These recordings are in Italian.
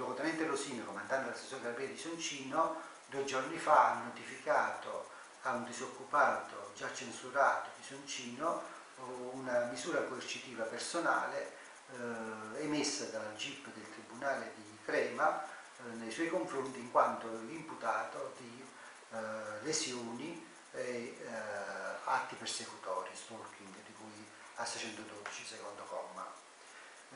luogotenente Rosino, comandante della sezione carabinieri di Soncino, due giorni fa ha notificato a un disoccupato già censurato di Soncino una misura coercitiva personale eh, emessa dal GIP del Tribunale di Crema eh, nei suoi confronti in quanto imputato di eh, lesioni e eh, atti persecutori, stalking, di cui a 612 secondo comma,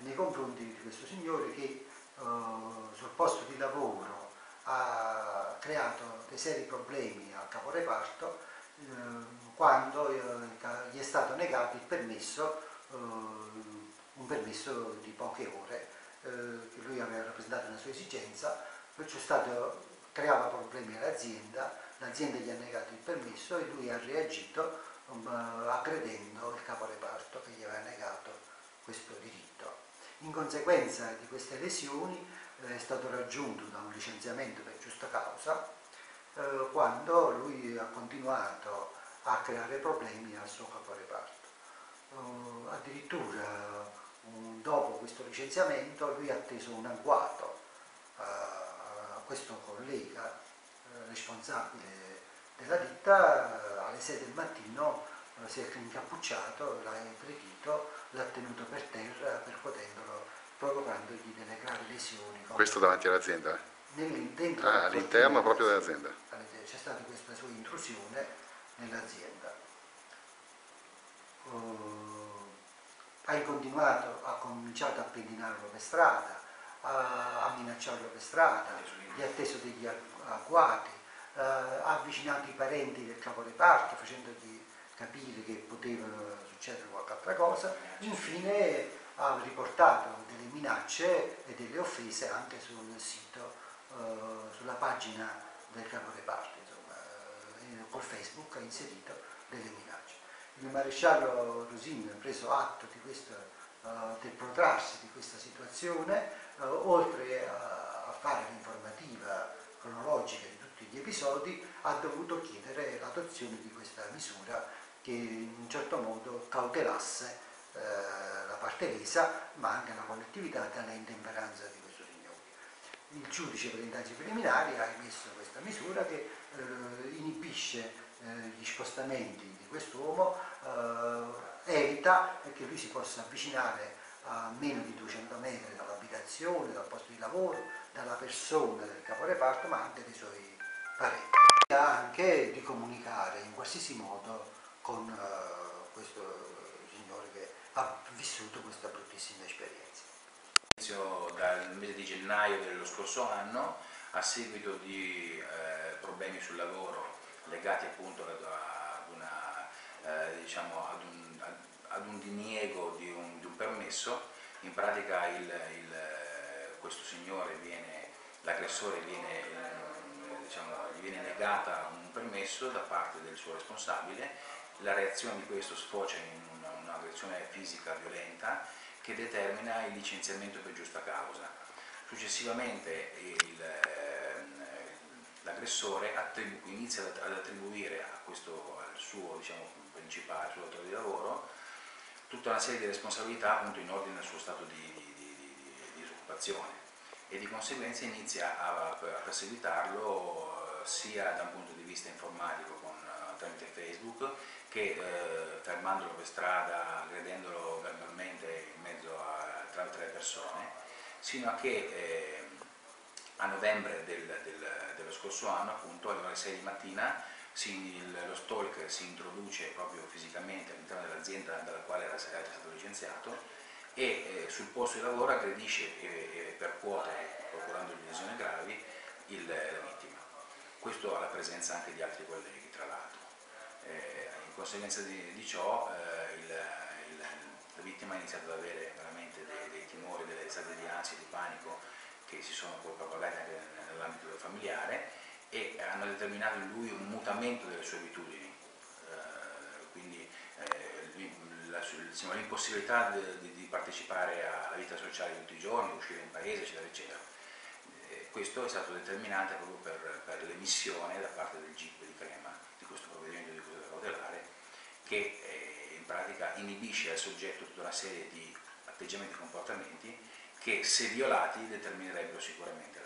nei confronti di questo signore che sul posto di lavoro ha creato dei seri problemi al caporeparto eh, quando eh, gli è stato negato il permesso, eh, un permesso di poche ore che lui aveva rappresentato una sua esigenza, perciò stato, creava problemi all'azienda, l'azienda gli ha negato il permesso e lui ha reagito aggredendo il caporeparto che gli aveva negato questo diritto. In conseguenza di queste lesioni è stato raggiunto da un licenziamento per giusta causa eh, quando lui ha continuato a creare problemi al suo caporeparto. Uh, addirittura um, dopo questo licenziamento lui ha atteso un agguato uh, a questo collega uh, responsabile della ditta alle 6 del mattino si è incappucciato, l'ha gravi lesioni. Questo davanti all'azienda? Ah, all'interno proprio dell'azienda? C'è stata questa sua intrusione nell'azienda. Uh, ha continuato, ha cominciato a pedinarlo per strada, a, a minacciarlo per strada, gli ha teso degli agguati, uh, ha avvicinato i parenti del capo reparto facendogli capire che poteva succedere qualche altra cosa, infine ha riportato delle minacce e delle offese anche sul sito, uh, sulla pagina del capo reparto, insomma, uh, col Facebook ha inserito delle minacce. Il maresciallo Rosin preso atto questo, uh, del protrarsi di questa situazione, oltre a, a fare l'informativa cronologica di tutti gli episodi, ha dovuto chiedere l'adozione di questa misura che in un certo modo cautelasse eh, la parte lesa ma anche la collettività dall'intemperanza di questo signore. Il giudice per le indagini preliminari ha emesso questa misura che eh, inibisce eh, gli spostamenti di quest'uomo, eh, evita che lui si possa avvicinare a meno di 200 metri dall'abitazione, dal posto di lavoro, dalla persona del caporeparto ma anche dei suoi parenti. Anche di comunicare in qualsiasi modo con questo signore che ha vissuto questa bruttissima esperienza. Inizio dal mese di gennaio dello scorso anno, a seguito di eh, problemi sul lavoro legati appunto ad, una, eh, diciamo, ad, un, ad, un, diniego di un, di un permesso, in pratica il, il, questo signore viene, l'aggressore viene, eh, diciamo, gli viene negata un permesso da parte del suo responsabile la reazione di questo sfocia in un'aggressione fisica violenta che determina il licenziamento per giusta causa. Successivamente ehm, l'aggressore inizia ad attribuire a questo, al suo diciamo, principale, al suo datore di lavoro, tutta una serie di responsabilità appunto in ordine al suo stato di, di, di, di disoccupazione e di conseguenza inizia a, a perseguitarlo eh, sia da un punto di vista informatico con, tramite Facebook che eh, fermandolo per strada, aggredendolo verbalmente in mezzo a tra altre persone, sino a che eh, a novembre del, del, dello scorso anno, appunto, alle ore 6 di mattina, si, il, lo stalker si introduce proprio fisicamente all'interno dell'azienda dalla quale era, era stato licenziato e eh, sul posto di lavoro aggredisce e, e percuote, procurandogli lesioni gravi, il, la vittima. Questo alla presenza anche di altri colleghi, tra l'altro. Eh, in conseguenza di, di ciò eh, il, il, la vittima ha iniziato ad avere veramente dei, dei timori, delle state di ansia, di panico che si sono poi propagate anche nell'ambito familiare e hanno determinato in lui un mutamento delle sue abitudini, eh, quindi l'impossibilità di, di, partecipare alla vita sociale di tutti i giorni, uscire in paese, eccetera, eccetera. Questo è stato determinante proprio per, per l'emissione da parte del GIP di Crema di questo provvedimento di custodia cautelare che eh, in pratica inibisce al soggetto tutta una serie di atteggiamenti e comportamenti che se violati determinerebbero sicuramente